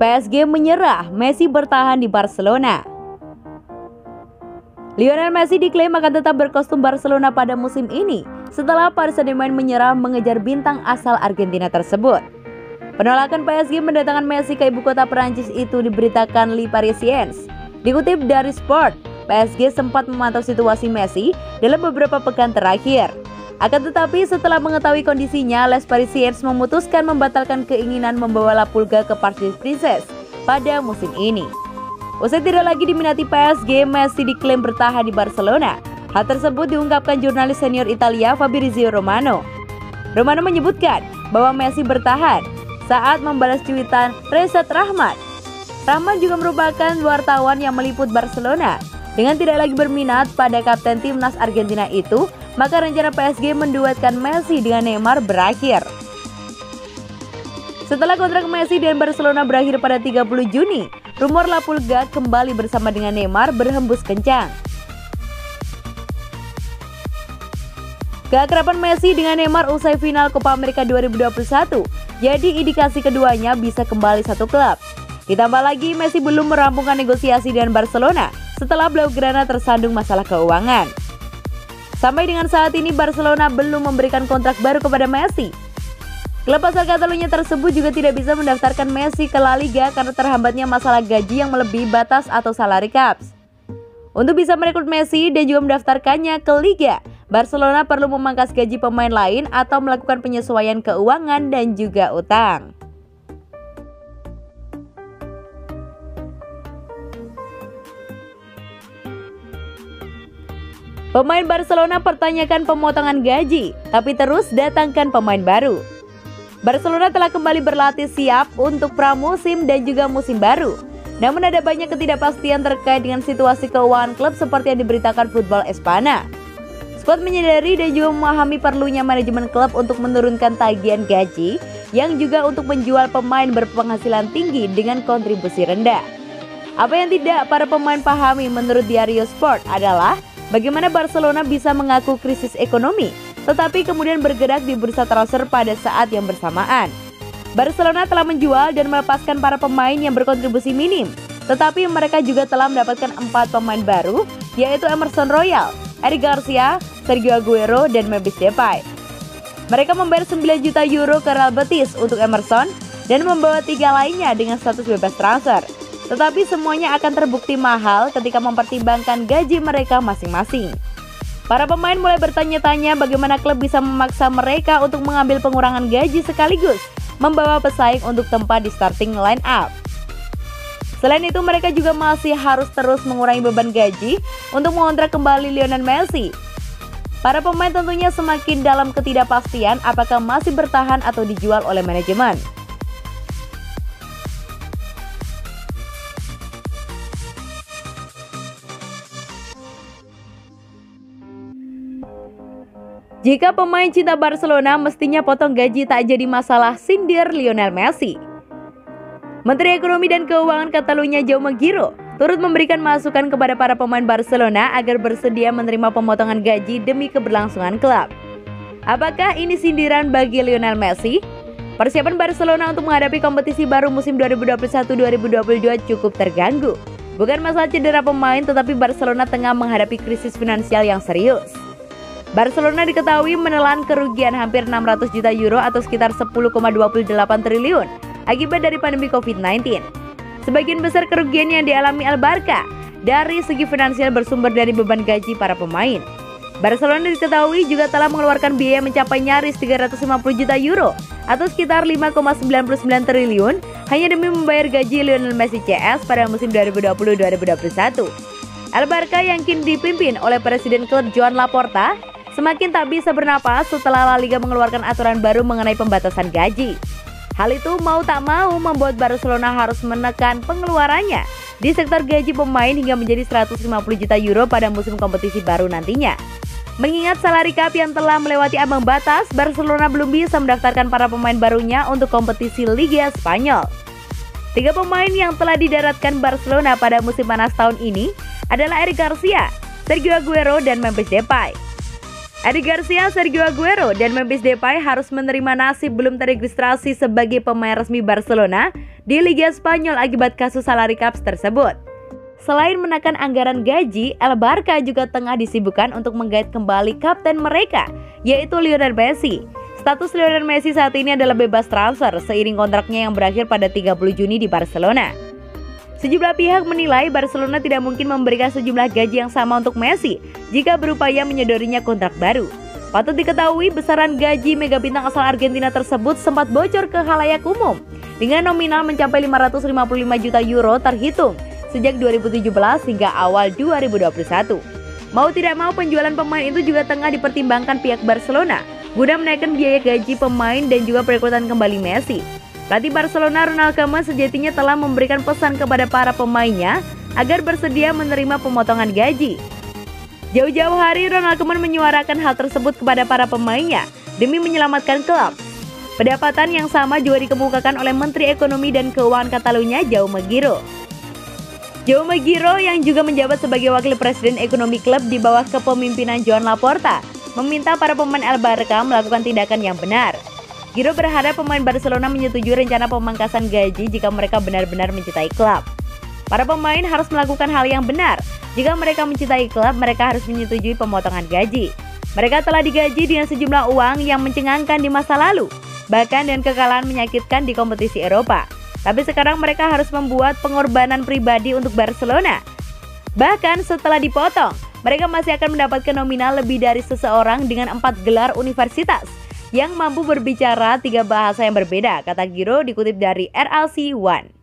PSG menyerah, Messi bertahan di Barcelona. Lionel Messi diklaim akan tetap berkostum Barcelona pada musim ini setelah Paris Saint-Germain menyerah mengejar bintang asal Argentina tersebut. Penolakan PSG mendatangkan Messi ke ibu kota Perancis itu diberitakan Le Parisiens. Dikutip dari Sport, PSG sempat memantau situasi Messi dalam beberapa pekan terakhir. Akan tetapi setelah mengetahui kondisinya, Les Parisiens memutuskan membatalkan keinginan membawa La Pulga ke Paris Princess pada musim ini. Usai tidak lagi diminati PSG, Messi diklaim bertahan di Barcelona. Hal tersebut diungkapkan jurnalis senior Italia Fabrizio Romano. Romano menyebutkan bahwa Messi bertahan saat membalas cuitan Reset Rahmat. Rahmat juga merupakan wartawan yang meliput Barcelona. Dengan tidak lagi berminat pada kapten timnas Argentina itu, maka rencana PSG menduetkan Messi dengan Neymar berakhir. Setelah kontrak Messi dan Barcelona berakhir pada 30 Juni, rumor La Pulga kembali bersama dengan Neymar berhembus kencang. Keakraban Messi dengan Neymar usai final Copa America 2021 jadi indikasi keduanya bisa kembali satu klub. Ditambah lagi Messi belum merampungkan negosiasi dengan Barcelona setelah Blaugrana tersandung masalah keuangan. Sampai dengan saat ini Barcelona belum memberikan kontrak baru kepada Messi. Klub asal Catalunya tersebut juga tidak bisa mendaftarkan Messi ke La Liga karena terhambatnya masalah gaji yang melebihi batas atau salary caps. Untuk bisa merekrut Messi dan juga mendaftarkannya ke Liga, Barcelona perlu memangkas gaji pemain lain atau melakukan penyesuaian keuangan dan juga utang. Pemain Barcelona pertanyakan pemotongan gaji, tapi terus datangkan pemain baru. Barcelona telah kembali berlatih siap untuk pramusim dan juga musim baru. Namun ada banyak ketidakpastian terkait dengan situasi keuangan klub seperti yang diberitakan Football Espana. Squad menyadari dan juga memahami perlunya manajemen klub untuk menurunkan tagihan gaji yang juga untuk menjual pemain berpenghasilan tinggi dengan kontribusi rendah. Apa yang tidak para pemain pahami menurut Diario Sport adalah Bagaimana Barcelona bisa mengaku krisis ekonomi, tetapi kemudian bergerak di bursa transfer pada saat yang bersamaan. Barcelona telah menjual dan melepaskan para pemain yang berkontribusi minim, tetapi mereka juga telah mendapatkan empat pemain baru, yaitu Emerson Royal, Eric Garcia, Sergio Aguero, dan Memphis Depay. Mereka membayar 9 juta euro ke Real Betis untuk Emerson dan membawa tiga lainnya dengan status bebas transfer. Tetapi semuanya akan terbukti mahal ketika mempertimbangkan gaji mereka masing-masing. Para pemain mulai bertanya-tanya bagaimana klub bisa memaksa mereka untuk mengambil pengurangan gaji sekaligus membawa pesaing untuk tempat di starting line up. Selain itu mereka juga masih harus terus mengurangi beban gaji untuk mengontrak kembali Lionel Messi. Para pemain tentunya semakin dalam ketidakpastian apakah masih bertahan atau dijual oleh manajemen. Jika pemain cinta Barcelona mestinya potong gaji tak jadi masalah sindir Lionel Messi. Menteri Ekonomi dan Keuangan Catalunya Jaume Giro turut memberikan masukan kepada para pemain Barcelona agar bersedia menerima pemotongan gaji demi keberlangsungan klub. Apakah ini sindiran bagi Lionel Messi? Persiapan Barcelona untuk menghadapi kompetisi baru musim 2021-2022 cukup terganggu. Bukan masalah cedera pemain, tetapi Barcelona tengah menghadapi krisis finansial yang serius. Barcelona diketahui menelan kerugian hampir 600 juta euro atau sekitar 10,28 triliun akibat dari pandemi COVID-19. Sebagian besar kerugian yang dialami Al Barca dari segi finansial bersumber dari beban gaji para pemain. Barcelona diketahui juga telah mengeluarkan biaya mencapai nyaris 350 juta euro atau sekitar 5,99 triliun hanya demi membayar gaji Lionel Messi CS pada musim 2020-2021. Al Barca yang kini dipimpin oleh Presiden klub Joan Laporta semakin tak bisa bernapas setelah La Liga mengeluarkan aturan baru mengenai pembatasan gaji. Hal itu mau tak mau membuat Barcelona harus menekan pengeluarannya di sektor gaji pemain hingga menjadi 150 juta euro pada musim kompetisi baru nantinya. Mengingat salary cap yang telah melewati ambang batas, Barcelona belum bisa mendaftarkan para pemain barunya untuk kompetisi Liga Spanyol. Tiga pemain yang telah didaratkan Barcelona pada musim panas tahun ini adalah Eric Garcia, Sergio Aguero, dan Memphis Depay. Eddie Garcia, Sergio Aguero, dan Memphis Depay harus menerima nasib belum terregistrasi sebagai pemain resmi Barcelona di Liga Spanyol akibat kasus salary caps tersebut. Selain menekan anggaran gaji, El Barca juga tengah disibukkan untuk menggait kembali kapten mereka, yaitu Lionel Messi. Status Lionel Messi saat ini adalah bebas transfer seiring kontraknya yang berakhir pada 30 Juni di Barcelona. Sejumlah pihak menilai Barcelona tidak mungkin memberikan sejumlah gaji yang sama untuk Messi jika berupaya menyodorinya kontrak baru. Patut diketahui besaran gaji mega bintang asal Argentina tersebut sempat bocor ke halayak umum dengan nominal mencapai 555 juta euro terhitung sejak 2017 hingga awal 2021. Mau tidak mau penjualan pemain itu juga tengah dipertimbangkan pihak Barcelona guna menaikkan biaya gaji pemain dan juga perekrutan kembali Messi. Pelatih Barcelona Ronald Koeman sejatinya telah memberikan pesan kepada para pemainnya agar bersedia menerima pemotongan gaji. Jauh-jauh hari Ronald Koeman menyuarakan hal tersebut kepada para pemainnya demi menyelamatkan klub. Pendapatan yang sama juga dikemukakan oleh Menteri Ekonomi dan Keuangan Katalunya Jaume Giro. Jaume Giro yang juga menjabat sebagai wakil presiden ekonomi klub di bawah kepemimpinan Joan Laporta meminta para pemain El Barca melakukan tindakan yang benar. Giro berharap pemain Barcelona menyetujui rencana pemangkasan gaji jika mereka benar-benar mencintai klub. Para pemain harus melakukan hal yang benar. Jika mereka mencintai klub, mereka harus menyetujui pemotongan gaji. Mereka telah digaji dengan sejumlah uang yang mencengangkan di masa lalu, bahkan dengan kekalahan menyakitkan di kompetisi Eropa. Tapi sekarang mereka harus membuat pengorbanan pribadi untuk Barcelona. Bahkan setelah dipotong, mereka masih akan mendapatkan nominal lebih dari seseorang dengan empat gelar universitas yang mampu berbicara tiga bahasa yang berbeda, kata Giro dikutip dari RLC One.